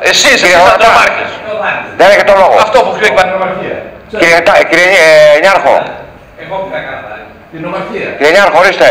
εσύ εσείς Κύριε Βατρά. Ναι. Δεν έχετε το λόγο. Αυτό που χρήμα. Κύριε, κύριε ε, Νιάρχο, Εγώ τι θα κάνω. Την ομαρχία. κύριε Νιάρχο, ορίστε.